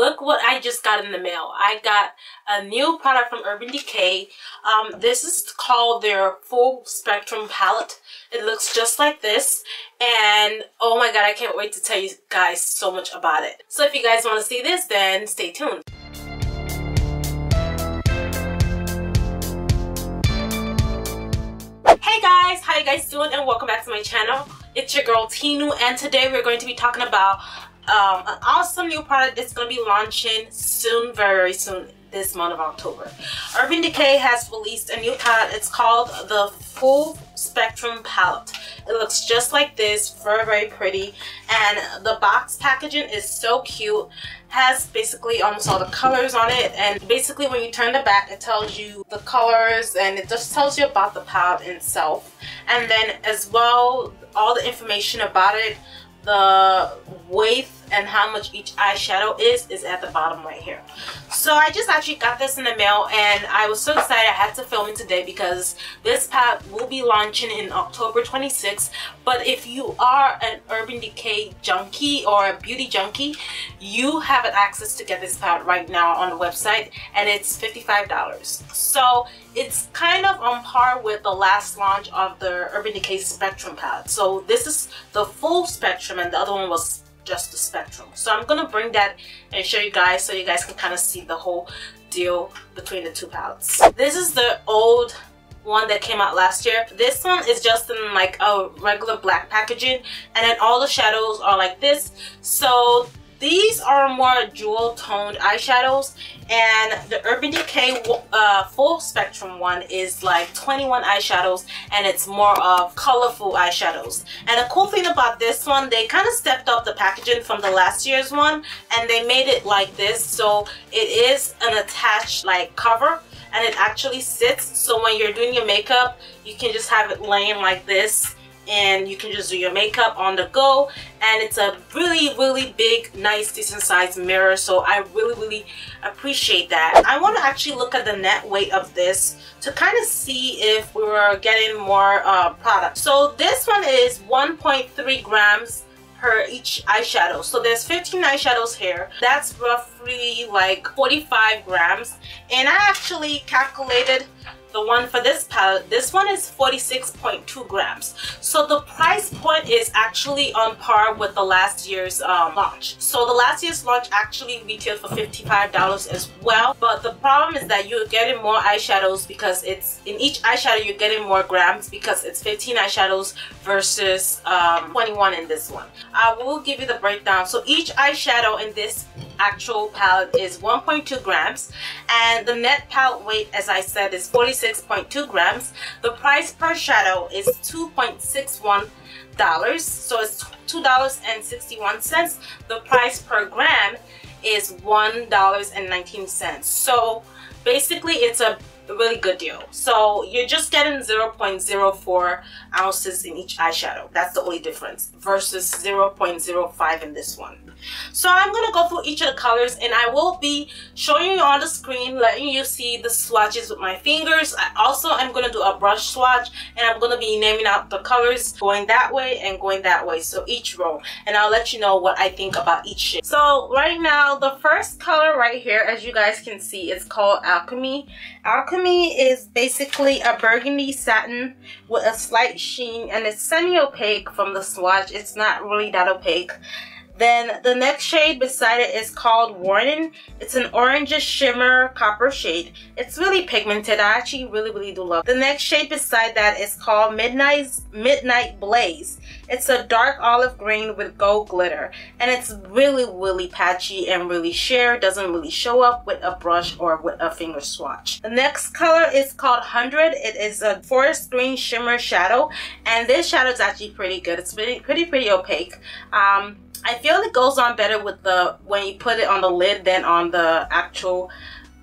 look what I just got in the mail. I got a new product from Urban Decay. Um, this is called their Full Spectrum Palette. It looks just like this. And oh my god, I can't wait to tell you guys so much about it. So if you guys want to see this, then stay tuned. Hey guys, how you guys doing and welcome back to my channel. It's your girl Tinu and today we're going to be talking about um, an awesome new product that's going to be launching soon, very, soon this month of October. Urban Decay has released a new palette. It's called the Full Spectrum Palette. It looks just like this, very, very pretty. And the box packaging is so cute. Has basically almost all the colors on it. And basically when you turn the back, it tells you the colors and it just tells you about the palette itself. And then as well, all the information about it the weight and how much each eyeshadow is is at the bottom right here. So I just actually got this in the mail and I was so excited. I had to film it today because this palette will be launching in October 26th but if you are an Urban Decay junkie or a beauty junkie you have access to get this palette right now on the website and it's $55 so it's kind of on par with the last launch of the Urban Decay Spectrum palette. So this is the full spectrum and the other one was just the spectrum. So I'm gonna bring that and show you guys so you guys can kind of see the whole deal between the two palettes. This is the old one that came out last year. This one is just in like a regular black packaging and then all the shadows are like this. So these are more jewel toned eyeshadows and the Urban Decay uh, full spectrum one is like 21 eyeshadows and it's more of colorful eyeshadows. And the cool thing about this one, they kind of stepped up the packaging from the last year's one and they made it like this. So it is an attached like cover and it actually sits. So when you're doing your makeup you can just have it laying like this and you can just do your makeup on the go. And it's a really really big nice decent sized mirror. So I really really appreciate that. I want to actually look at the net weight of this to kind of see if we were getting more uh, product. So this one is 1.3 grams per each eyeshadow. So there's 15 eyeshadows here. That's roughly like 45 grams. And I actually calculated the one for this palette this one is 46.2 grams. So the price point is actually on par with the last year's um, launch. So the last year's launch actually retailed for $55 as well but the problem is that you're getting more eyeshadows because it's in each eyeshadow you're getting more grams because it's 15 eyeshadows versus um, 21 in this one. I will give you the breakdown. So each eyeshadow in this actual palette is 1.2 grams and the net palette weight as I said is 46.2 grams the price per shadow is 2.61 dollars so it's two dollars and 61 cents the price per gram is one dollars and 19 cents so basically it's a really good deal. So you're just getting 0.04 ounces in each eyeshadow. That's the only difference versus 0.05 in this one. So I'm going to go through each of the colors and I will be showing you on the screen, letting you see the swatches with my fingers. I also am going to do a brush swatch and I'm going to be naming out the colors going that way and going that way. So each row and I'll let you know what I think about each shade. So right now the first color right here as you guys can see is called Alchemy. Alchemy is basically a burgundy satin with a slight sheen and it's semi-opaque from the swatch. It's not really that opaque. Then the next shade beside it is called Warning. It's an orangish shimmer copper shade. It's really pigmented. I actually really, really do love it. The next shade beside that is called Midnight, Midnight Blaze. It's a dark olive green with gold glitter. And it's really, really patchy and really sheer. Doesn't really show up with a brush or with a finger swatch. The next color is called 100. It is a forest green shimmer shadow. And this shadow is actually pretty good. It's pretty, pretty, pretty opaque. Um, I feel it goes on better with the when you put it on the lid than on the actual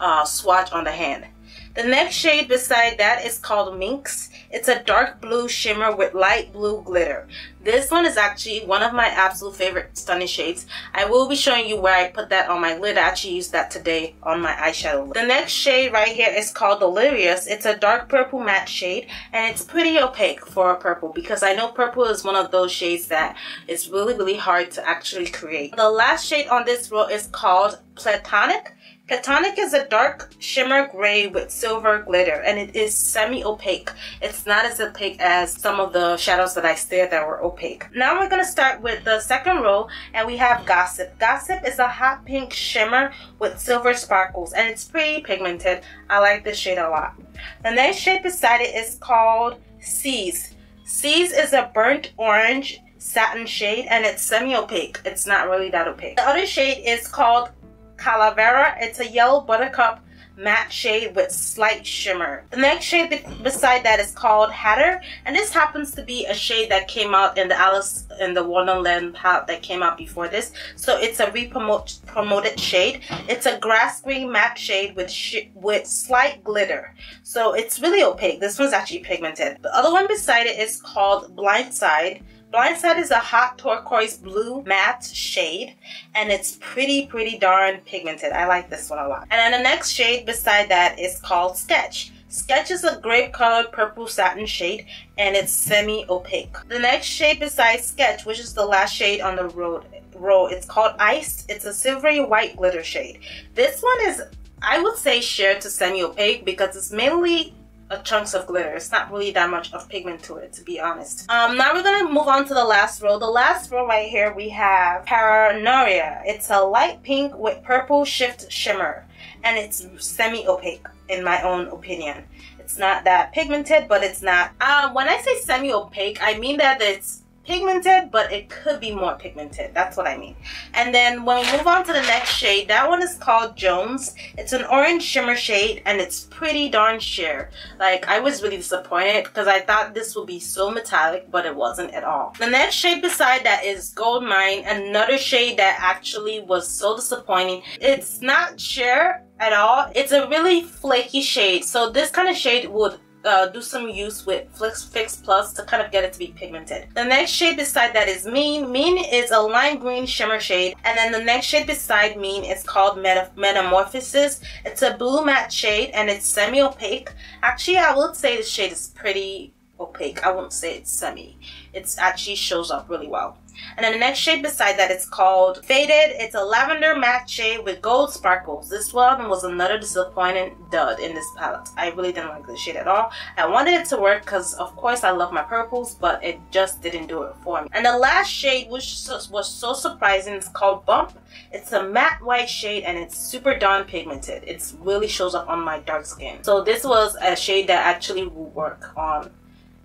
uh, swatch on the hand. The next shade beside that is called Minx. It's a dark blue shimmer with light blue glitter. This one is actually one of my absolute favorite stunning shades. I will be showing you where I put that on my lid. I actually used that today on my eyeshadow. The next shade right here is called Delirious. It's a dark purple matte shade and it's pretty opaque for a purple because I know purple is one of those shades that is really really hard to actually create. The last shade on this row is called Platonic. Platonic is a dark shimmer gray with silver glitter and it is semi-opaque. It's not as opaque as some of the shadows that I stared that were opaque. Now we're going to start with the second row and we have Gossip. Gossip is a hot pink shimmer with silver sparkles and it's pretty pigmented. I like this shade a lot. The next shade beside it is called Seas. Seas is a burnt orange satin shade and it's semi-opaque. It's not really that opaque. The other shade is called Calavera. It's a yellow buttercup matte shade with slight shimmer. The next shade be beside that is called Hatter and this happens to be a shade that came out in the Alice in the Wonderland palette that came out before this. So it's a re-promoted shade. It's a grass green matte shade with with slight glitter. So it's really opaque. This one's actually pigmented. The other one beside it is called Blindside Blindside is a hot turquoise blue matte shade and it's pretty, pretty darn pigmented. I like this one a lot. And then the next shade beside that is called Sketch. Sketch is a grape colored purple satin shade and it's semi-opaque. The next shade besides Sketch, which is the last shade on the road, row, it's called Ice. It's a silvery white glitter shade. This one is, I would say, shared to semi-opaque because it's mainly a chunks of glitter. It's not really that much of pigment to it, to be honest. Um, now we're gonna move on to the last row. The last row right here, we have Paranoia. It's a light pink with purple shift shimmer, and it's semi-opaque in my own opinion. It's not that pigmented, but it's not. Um, when I say semi-opaque, I mean that it's pigmented, but it could be more pigmented. That's what I mean. And then when we move on to the next shade, that one is called Jones. It's an orange shimmer shade and it's pretty darn sheer. Like I was really disappointed because I thought this would be so metallic, but it wasn't at all. The next shade beside that is Gold Mine, another shade that actually was so disappointing. It's not sheer at all. It's a really flaky shade. So this kind of shade would uh, do some use with Fix, Fix Plus to kind of get it to be pigmented. The next shade beside that is Mean. Mean is a lime green shimmer shade. And then the next shade beside Mean is called Meta Metamorphosis. It's a blue matte shade and it's semi-opaque. Actually, I would say this shade is pretty opaque. I won't say it's semi. It actually shows up really well. And then the next shade beside that is called Faded. It's a lavender matte shade with gold sparkles. This one was another disappointing dud in this palette. I really didn't like this shade at all. I wanted it to work because of course I love my purples, but it just didn't do it for me. And the last shade, which was so surprising, is called Bump. It's a matte white shade and it's super darn pigmented. It really shows up on my dark skin. So this was a shade that actually will work on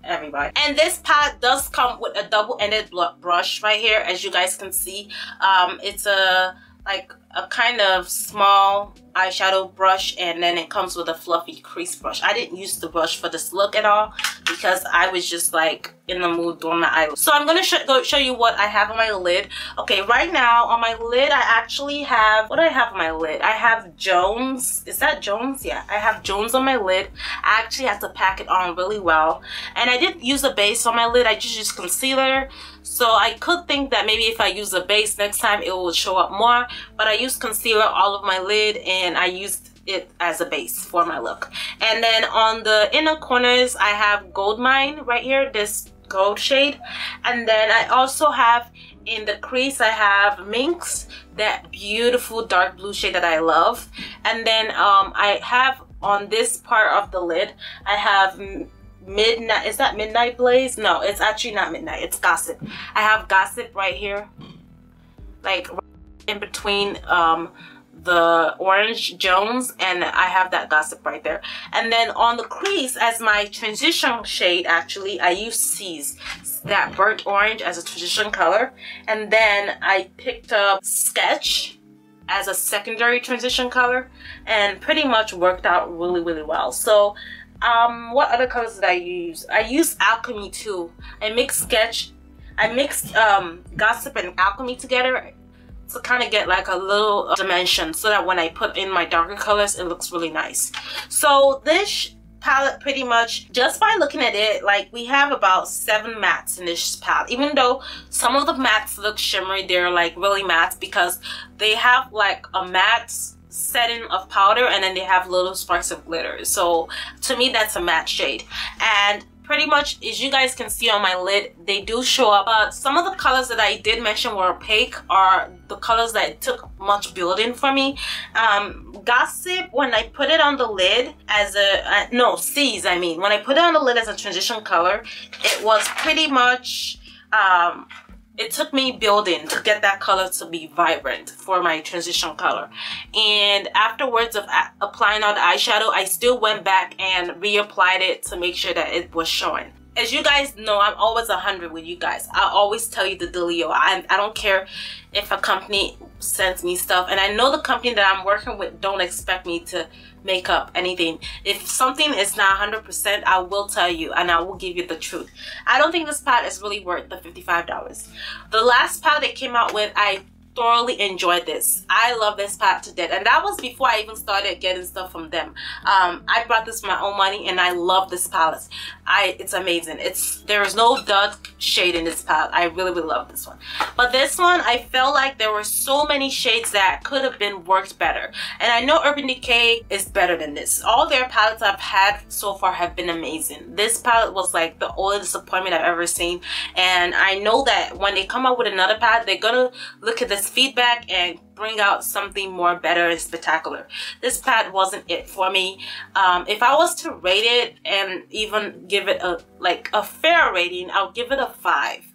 everybody and this palette does come with a double-ended brush right here as you guys can see um it's a like a kind of small eyeshadow brush and then it comes with a fluffy crease brush. I didn't use the brush for this look at all because I was just like in the mood doing my eyelids. So I'm to sh go show you what I have on my lid. Okay, right now on my lid I actually have, what I have on my lid? I have Jones. Is that Jones? Yeah, I have Jones on my lid. I actually have to pack it on really well. And I didn't use a base on my lid. I just used concealer. So I could think that maybe if I use a base next time it will show up more. But I used concealer all of my lid and I used it as a base for my look. And then on the inner corners, I have Gold Mine right here, this gold shade. And then I also have in the crease, I have Minx, that beautiful dark blue shade that I love. And then um, I have on this part of the lid, I have midnight is that midnight blaze no it's actually not midnight it's gossip i have gossip right here like in between um the orange Jones and I have that gossip right there. And then on the crease as my transition shade actually I use Seas that burnt orange as a transition color and then I picked up Sketch as a secondary transition color and pretty much worked out really really well. So um what other colors did I use? I used Alchemy too. I mixed Sketch I mixed um, Gossip and Alchemy together to kind of get like a little uh, dimension so that when I put in my darker colors, it looks really nice. So this palette pretty much just by looking at it like we have about seven mattes in this palette. Even though some of the mattes look shimmery they're like really matte because they have like a matte setting of powder and then they have little sparks of glitter. So to me that's a matte shade. And pretty much as you guys can see on my lid they do show up. But some of the colors that I did mention were opaque are the colors that took much building for me. Um, gossip when I put it on the lid as a uh, no Sees I mean. When I put it on the lid as a transition color it was pretty much um, it took me building to get that color to be vibrant for my transition color. And afterwards of applying all the eyeshadow I still went back and reapplied it to make sure that it was showing as you guys know I'm always a hundred with you guys. I always tell you the dealio. I, I don't care if a company sends me stuff. And I know the company that I'm working with don't expect me to make up anything. If something is not 100% I will tell you and I will give you the truth. I don't think this pad is really worth the $55 the last pad they came out with I thoroughly enjoyed this. I love this palette to death. And that was before I even started getting stuff from them. Um, I brought this for my own money and I love this palette. I It's amazing. It's There is no dud shade in this palette. I really, really love this one. But this one, I felt like there were so many shades that could have been worked better. And I know Urban Decay is better than this. All their palettes I've had so far have been amazing. This palette was like the only disappointment I've ever seen. And I know that when they come out with another palette, they're gonna look at this feedback and bring out something more better and spectacular. This pad wasn't it for me. Um, if I was to rate it and even give it a like a fair rating, I'll give it a five.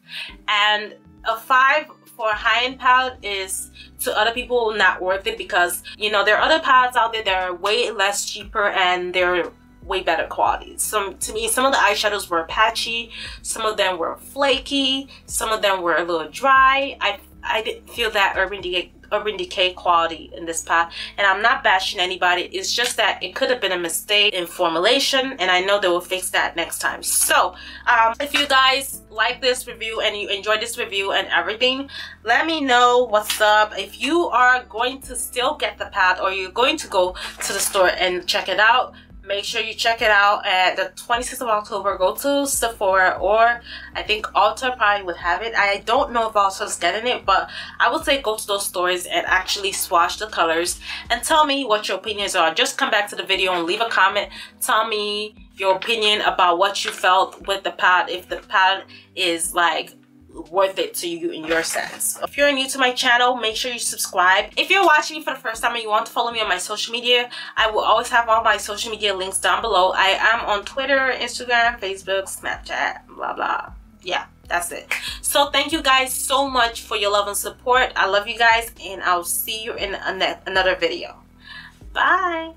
And a five for a high-end pad is to other people not worth it because you know there are other pads out there that are way less cheaper and they're way better quality. Some to me, some of the eyeshadows were patchy, some of them were flaky, some of them were a little dry. I I didn't feel that Urban Decay, Urban Decay quality in this palette. And I'm not bashing anybody. It's just that it could have been a mistake in formulation. And I know they will fix that next time. So um, if you guys like this review and you enjoyed this review and everything, let me know what's up. If you are going to still get the pad or you're going to go to the store and check it out, make sure you check it out at the 26th of October. Go to Sephora or I think Ulta probably would have it. I don't know if Ulta's getting it, but I would say go to those stores and actually swatch the colors and tell me what your opinions are. Just come back to the video and leave a comment. Tell me your opinion about what you felt with the pad. If the pad is like worth it to you in your sense. If you're new to my channel, make sure you subscribe. If you're watching me for the first time and you want to follow me on my social media, I will always have all my social media links down below. I am on Twitter, Instagram, Facebook, Snapchat, blah, blah. Yeah, that's it. So thank you guys so much for your love and support. I love you guys and I'll see you in another video. Bye.